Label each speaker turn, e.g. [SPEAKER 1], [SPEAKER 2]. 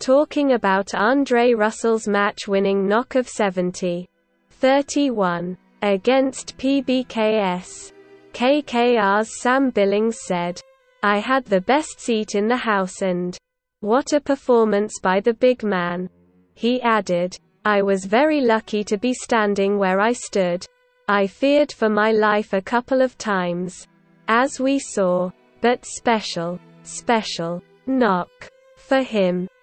[SPEAKER 1] talking about Andre Russell's match-winning knock of 70. 31 against PBKS. KKR's Sam Billings said, I had the best seat in the house and what a performance by the big man. He added, I was very lucky to be standing where I stood. I feared for my life a couple of times. As we saw. But special, special knock for him.